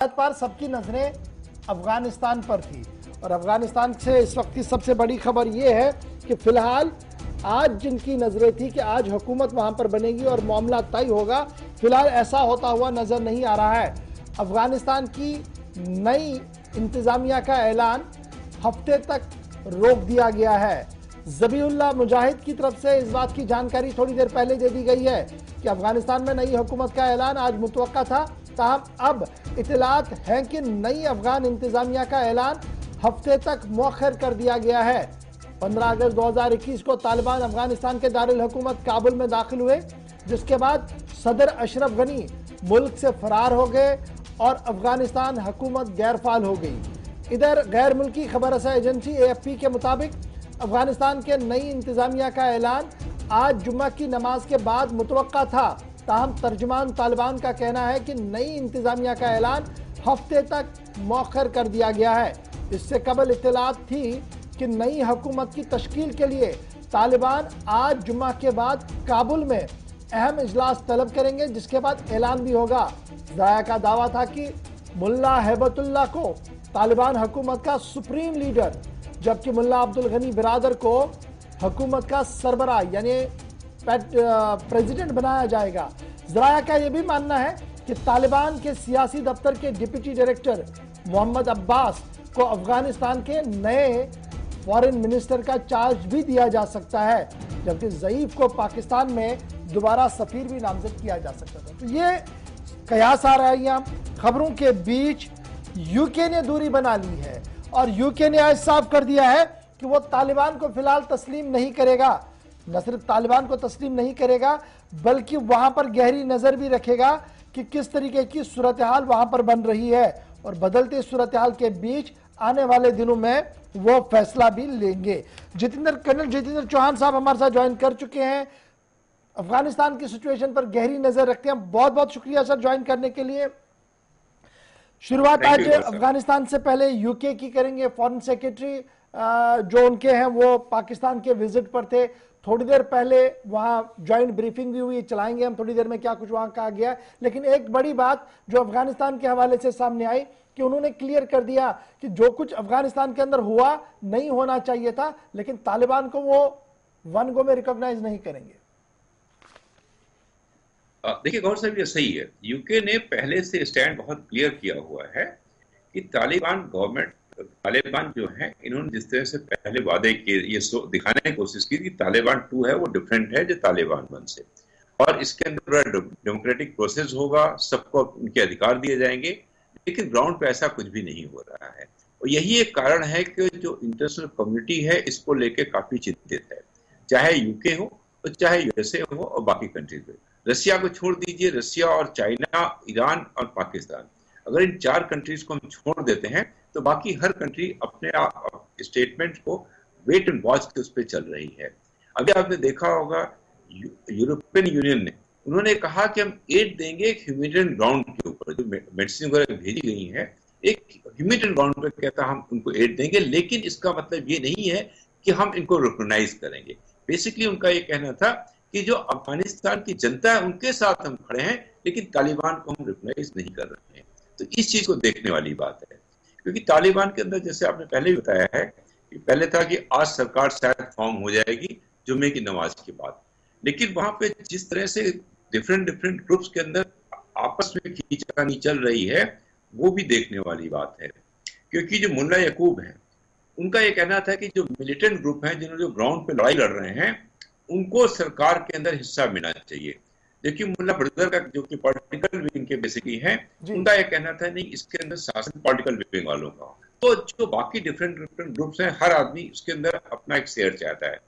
पर सबकी नज़रें अफ़गानिस्तान पर थी। और अफ़गानिस्तान से इस वक्त की सबसे बड़ी खबर यह है कि फ़िलहाल आज जिनकी नज़रें थी कि आज हुकूमत वहाँ पर बनेगी और मामला तय होगा, फ़िलहाल ऐसा होता हुआ नज़र नहीं आ रहा है। अफ़गानिस्तान की नई इंतजामिया का ऐलान हफ़्ते तक रोक दिया गया है। जबीउल्ला मुजाहिद की तरफ़ से इस बात की जानकारी थोड़ी देर पहले दे दी गई है कि अफ़गानिस्तान में नई हुकूमत का ऐलान आज मुतव था। ताहम अब इतलात हैं कि नई अफगान इंतजामिया का ऐलान हफ़्ते तक मौखर कर दिया गया है। 15 अगस्त 2021 को तालिबान अफ़गानिस्तान के दारुल हुकूमत काबुल में दाखिल हुए, जिसके बाद सदर अशरफ गनी मुल्क से फरार हो गए और अफ़गानिस्तान हुकूमत गैर फाल हो गई। इधर गैर मुल्की खबर एजेंसी एएफपी के मुताबिक अफ़गानिस्तान के नई इंतजामिया का ऐलान आज जुम्मा की नमाज़ के बाद मुतव था। ताहम तर्जुमान तालिबान का कहना है कि नई इंतजामिया का ऐलान हफ़्ते तक मौखर कर दिया गया है। इससे कबल इतलात थी कि नई हुकूमत की तश्कील के लिए तालिबान आज जुम्मा के बाद काबुल में अहम इजलास तलब करेंगे, जिसके बाद ऐलान भी होगा। जाया का दावा था कि मुल्ला हैबतुल्ला को तालिबान हुकूमत का सुप्रीम लीडर, जबकि मुल्ला अब्दुल गनी बिरादर को हुकूमत का सरबरा यानी प्रेसिडेंट बनाया जाएगा। जराया का यह भी मानना है कि तालिबान के सियासी दफ्तर के डिप्टी डायरेक्टर मोहम्मद अब्बास को अफ़गानिस्तान के नए फॉरेन मिनिस्टर का चार्ज भी दिया जा सकता है, जबकि जईफ को पाकिस्तान में दोबारा सफीर भी नामजद किया जा सकता था। तो ये कयास आ रहा है यहाँ। खबरों के बीच यूके ने दूरी बना ली है और यूके ने आज साफ़ कर दिया है कि वो तालिबान को फ़िलहाल तस्लीम नहीं करेगा। न सिर्फ़ तालिबान को तस्लीम नहीं करेगा बल्कि वहाँ पर गहरी नज़र भी रखेगा कि किस तरीके की सूरत हाल वहाँ पर बन रही है। और बदलते सूरत हाल के बीच आने वाले दिनों में वो फैसला भी लेंगे। जितेंद्र कर्नल जितेंद्र चौहान साहब हमारे साथ ज्वाइन कर चुके हैं। अफ़गानिस्तान की सिचुएशन पर गहरी नज़र रखते हैं। बहुत बहुत शुक्रिया सर ज्वाइन करने के लिए। शुरुआत आज अफ़गानिस्तान से पहले यूके की करेंगे। फॉरेन सेक्रेटरी जो उनके हैं वो पाकिस्तान के विज़िट पर थे। थोड़ी देर पहले वहाँ ज्वाइंट ब्रीफिंग भी हुई, चलाएँगे हम, थोड़ी देर में क्या कुछ वहाँ कहा गया लेकिन एक बड़ी बात जो अफ़गानिस्तान के हवाले से सामने आई कि उन्होंने क्लियर कर दिया कि जो कुछ अफ़गानिस्तान के अंदर हुआ, नहीं होना चाहिए था, लेकिन तालिबान को वो वन गो में रिकॉग्नाइज नहीं करेंगे। देखिए, गौर साहब, ये सही है। यूके ने पहले से स्टैंड बहुत क्लियर किया हुआ है कि तालिबान गवर्नमेंट तालिबान जो है, इन्होंने जिस तरह से पहले वादे किए, ये दिखाने की कोशिश की कि तालिबान टू है, वो डिफरेंट है, जो तालिबान वन से। और इसके अंदर डेमोक्रेटिक प्रोसेस होगा, सबको उनके अधिकार दिए जाएँगे, लेकिन ग्राउंड पे ऐसा कुछ भी नहीं हो रहा है। और यही एक कारण है कि जो इंटरनेशनल कम्युनिटी है, इसको लेके काफ़ी चिंतित है। चाहे यूके हो, और चाहे यूएसए हो, और बाकी कंट्रीज़ में। रशिया को छोड़ दीजिए, रशिया और चाइना, ईरान और पाकिस्तान। अगर इन चार कंट्रीज़ को हम छोड़ देते हैं तो बाकी हर कंट्री अपने आप स्टेटमेंट को वेट एंड वॉच के उस पर चल रही है। अभी आपने देखा होगा यूरोपियन यूनियन ने, उन्होंने कहा कि हम एड देंगे एक ग्राउंड के ऊपर, जो मेडिसिन वगैरह भेजी गई है। एक ह्यूमिटेरियन ग्राउंड पर कहता हम उनको एड देंगे, लेकिन इसका मतलब ये नहीं है कि हम इनको रिकोगनाइज करेंगे। बेसिकली उनका ये कहना था कि जो अफ़गानिस्तान की जनता है, उनके साथ हम खड़े हैं, लेकिन तालिबान को हम रिकोगनाइज नहीं कर रहे हैं। तो इस चीज़ को देखने वाली बात है। क्योंकि तालिबान के अंदर, जैसे आपने पहले भी बताया है, कि पहले था कि आज सरकार शायद फॉर्म हो जाएगी जुम्मे की नमाज़ के बाद। लेकिन वहाँ पे जिस तरह से डिफरेंट डिफरेंट ग्रुप्स के अंदर आपस में खींचानी चल रही है, वो भी देखने वाली बात है। क्योंकि जो मुन्ना यकूब है, उनका ये कहना था कि जो मिलिटेंट ग्रुप हैं, जिन्होंने जो ग्राउंड पे लड़ाई लड़ रहे हैं, उनको सरकार के अंदर हिस्सा मिलना चाहिए। देखिए मुल्ला ब्रदर का जो कि पॉलिटिकल विंग के बेसिकली है उनका यह कहना था नहीं इसके अंदर शासन पॉलिटिकल विंग वालों का। तो जो बाकी डिफरेंट डिफरेंट ग्रुप्स हैं हर आदमी उसके अंदर अपना एक शेयर चाहता है।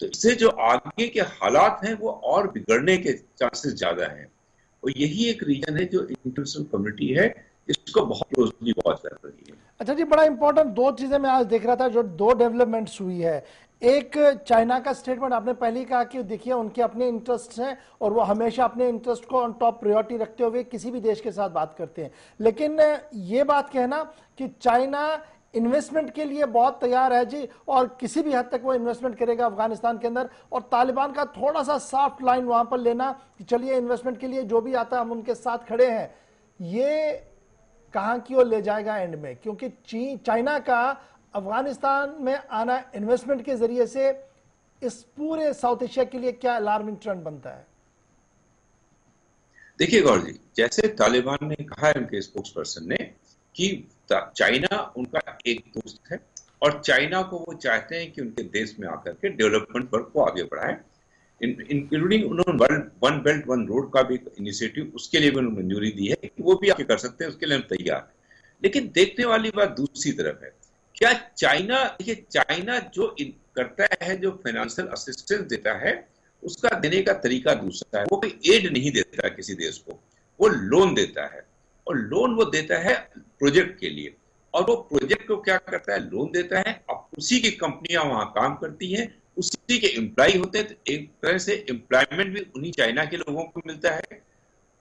तो इससे जो आगे के हालात हैं वो और बिगड़ने के चांसेस ज़्यादा हैं। और यही एक रीजन है जो इंटरनेशनल कम्युनिटी है इसको बहुत क्लोजली वॉच कर रही है। अच्छा जी बड़ा इंपॉर्टेंट दो चीज़ें मैं आज देख रहा था जो दो डेवलपमेंट्स हुई है। एक चाइना का स्टेटमेंट, आपने पहले ही कहा कि देखिए, उनके अपने इंटरेस्ट हैं और वो हमेशा अपने इंटरेस्ट को ऑन टॉप प्रायोरिटी रखते हुए किसी भी देश के साथ बात करते हैं। लेकिन ये बात कहना कि चाइना इन्वेस्टमेंट के लिए बहुत तैयार है जी, और किसी भी हद तक वो इन्वेस्टमेंट करेगा अफ़गानिस्तान के अंदर। और तालिबान का थोड़ा सा सॉफ्ट लाइन वहाँ पर लेना कि चलिए इन्वेस्टमेंट के लिए जो भी आता है, हम उनके साथ खड़े हैं। ये कहाँ की ओर ले जाएगा एंड में? क्योंकि चाइना का अफ़गानिस्तान में आना इन्वेस्टमेंट के ज़रिए से इस पूरे साउथ एशिया के लिए क्या अलार्मिंग ट्रेंड बनता है? देखिए गौर जी जैसे तालिबान ने कहा है उनके स्पोक्स पर्सन ने कि चाइना उनका एक दोस्त है और चाइना को वो चाहते हैं कि उनके देश में आकर के डेवलपमेंट वर्क को आगे बढ़ाए। इंक्लूडिंग उन्होंने world one belt one road का भी इनिशिएटिव उसके लिए भी उन्होंने मंजूरी दी है कि वो भी आगे कर सकते हैं, उसके लिए हम तैयार हैं। लेकिन देखने वाली बात दूसरी तरफ़ है क्या चाइना, देखिए, चाइना जो करता है, जो फाइनेंशियल असिस्टेंस देता है, उसका देने का तरीका दूसरा है। वो कोई एड नहीं देता किसी देश को। वो लोन देता है। और लोन वो देता है प्रोजेक्ट के लिए। और वो प्रोजेक्ट को क्या करता है? लोन देता है। अब उसी की कंपनियाँ वहाँ काम करती हैं। उसी के एम्प्लॉय होते हैं। तो एक तरह से एम्प्लॉयमेंट भी उन्हीं चाइना के लोगों को मिलता है।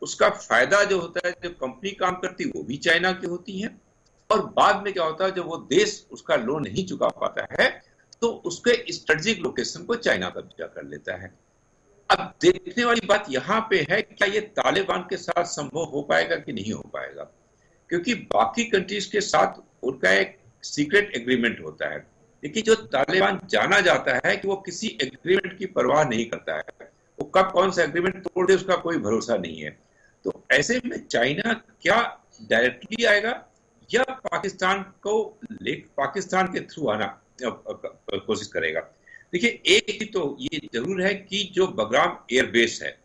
उसका फ़ायदा जो होता है, जो कंपनी काम करती है, वो भी चाइना की होती है। और बाद में क्या होता है, जब वो देश उसका लोन नहीं चुका पाता है तो उसके स्ट्रेटेजिक लोकेशन को चाइना कब्जा कर लेता है। अब देखने वाली बात यहाँ पे है, क्या ये तालिबान के साथ संभव हो पाएगा कि नहीं हो पाएगा? क्योंकि बाकी कंट्रीज़ के साथ उनका एक सीक्रेट एग्रीमेंट होता है। लेकिन जो तालिबान जाना जाता है कि वो किसी एग्रीमेंट की परवाह नहीं करता है। वो कब कौन सा एग्रीमेंट तोड़ दे उसका कोई भरोसा नहीं है। तो ऐसे में चाइना क्या डायरेक्टली आएगा? या पाकिस्तान को पाकिस्तान के थ्रू आना कोशिश करेगा। देखिए एक ही तो ये ज़रूर है कि जो बगराम एयरबेस है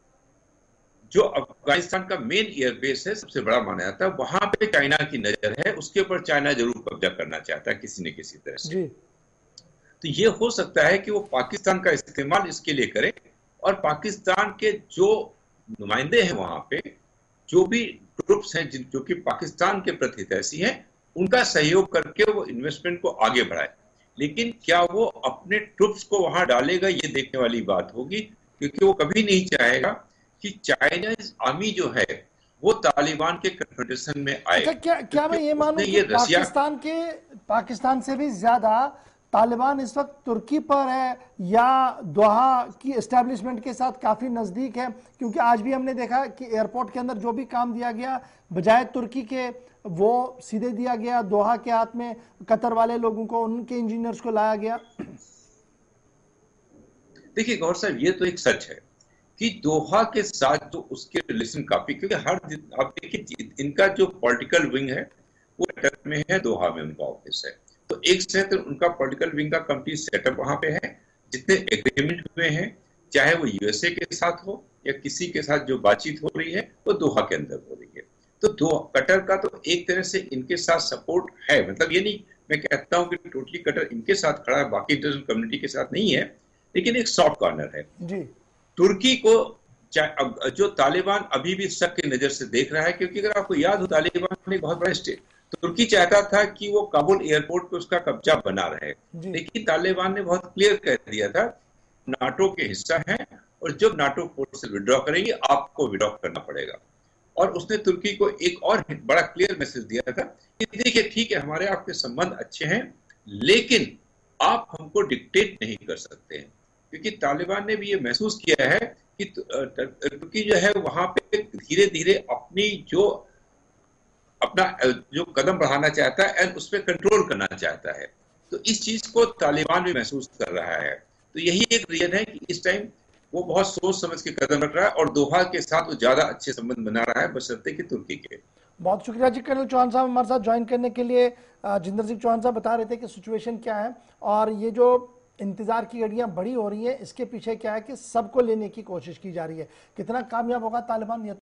जो अफ़गानिस्तान का मेन एयरबेस है सबसे बड़ा माना जाता है वहाँ पे चाइना की नज़र है उसके ऊपर चाइना ज़रूर कब्जा करना चाहता है किसी न किसी तरह से। तो ये हो सकता है कि वो पाकिस्तान का इस्तेमाल इसके लिए करे और पाकिस्तान के जो नुमाइंदे हैं वहाँ पे जो भी ग्रुप्स हैं जो कि पाकिस्तान के प्रति तैसी हैं उनका सहयोग करके वो इन्वेस्टमेंट को आगे बढ़ाए। लेकिन क्या वो अपने ट्रुप्स को वहाँ डालेगा ये देखने वाली बात होगी क्योंकि वो कभी नहीं चाहेगा कि चाइनीज़ आर्मी जो है वो तालिबान के कन्फेडरेशन में आए। अच्छा, क्या क्या मैं ये मानूं कि पाकिस्तान के पाकिस्तान से भी ज़्यादा तालिबान इस वक्त तुर्की पर है, या दोहा की एस्टेब्लिशमेंट के साथ काफ़ी नज़दीक है, क्योंकि आज भी हमने देखा कि एयरपोर्ट के अंदर जो भी काम दिया गया, बजाय तुर्की के, वो सीधे दिया गया, दोहा के हाथ में कतर वाले लोगों को, उनके इंजीनियर्स को लाया गया। देखिए, गौर साहब, ये तो एक सच है कि दोहा के साथ जो उसके रिलेशन काफ़ी, क्योंकि हर आप देखिए इनका जो पॉलिटिकल विंग है, वो में है, दोहा में उनका ऑफ़िस है। तो एक क्षेत्र उनका पॉलिटिकल विंग का कंप्लीट सेटअप वहाँ पे है जितने एग्रीमेंट हुए हैं चाहे वो यूएसए के साथ हो या किसी के साथ जो बातचीत हो रही है वो दोहा के अंदर हो रही है। तो दो कटर का तो एक तरह से इनके साथ सपोर्ट है मतलब ये नहीं मैं कहता हूँ कि टोटली कटर इनके साथ खड़ा है बाकी इंटरनेशनल कम्युनिटी के साथ नहीं है लेकिन एक सॉफ्ट कॉर्नर है। जी। तुर्की को जो तालिबान अभी भी शक की नज़र से देख रहा है क्योंकि अगर आपको याद हो तालिबान ने बहुत बड़ा स्टेट तुर्की चाहता था कि वो काबुल एयरपोर्ट पे उसका कब्जा बना रहे। लेकिन तालिबान ने बहुत क्लियर कह दिया था नाटो के हिस्सा है और जब नाटो फोर्स से विड्रॉ करेंगे आपको विड्रॉ करना पड़ेगा। और उसने तुर्की को एक और बड़ा क्लियर मैसेज दिया था कि देखिए ठीक है हमारे आपके संबंध अच्छे हैं लेकिन आप हमको डिक्टेट नहीं कर सकते हैं। क्योंकि तालिबान ने भी ये महसूस किया है कि तुर्की जो है वहाँ पे धीरे धीरे अपनी जो अपना जो कदम बढ़ाना चाहता है एंड उस पर कंट्रोल करना चाहता है। तो इस चीज़ को तालिबान भी महसूस कर रहा है। तो यही एक रीजन है कि इस टाइम वो बहुत सोच समझ के कदम रख रहा है और दोहा के साथ वो ज़्यादा अच्छे संबंध बना रहा है बशर्ते की तुर्की के। बहुत शुक्रिया जी, कर्नल चौहान साहब, हमारे साथ ज्वाइन करने के लिए। जिंदर सिंह चौहान साहब बता रहे थे कि सिचुएशन क्या है और ये जो इंतज़ार की घड़ियाँ बड़ी हो रही है, इसके पीछे क्या है कि सबको लेने की कोशिश की जा रही है। कितना कामयाब होगा तालिबान